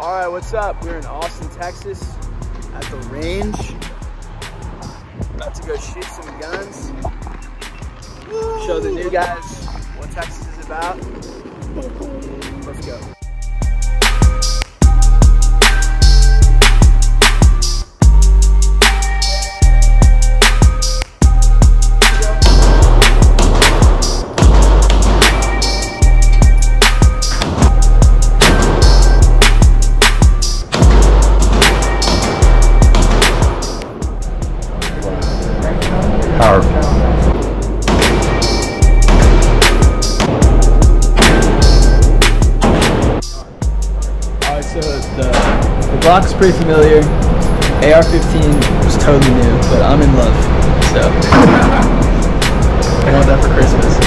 All right, what's up? We're in Austin, Texas at the range. About to go shoot some guns. Show the new guys what Texas is about. Let's go. Powerful. So the, the Glock's pretty familiar. AR-15 was totally new, but I'm in love. So I want that for Christmas.